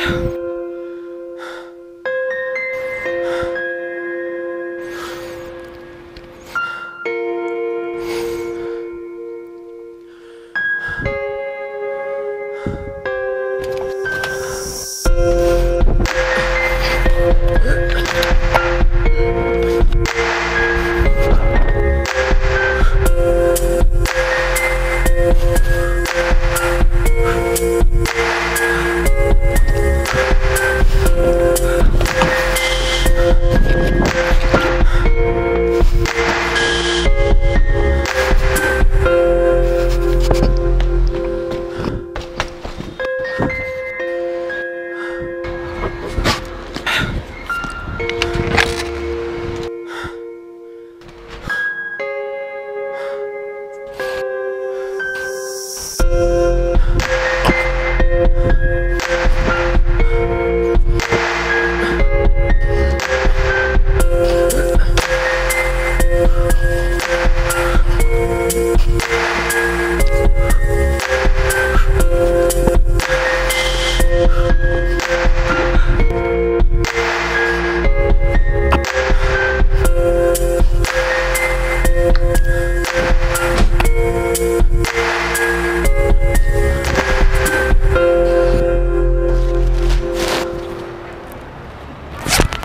you Yeah.